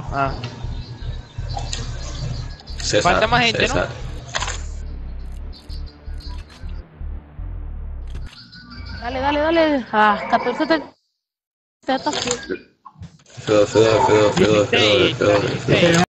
Ah, César, Falta más gente, ¿no? Dale, dale, dale. Ah, 14 te... te- te- Fedor, Fedor, Fedor, Fedor, Fedor, Fedor, Fedor.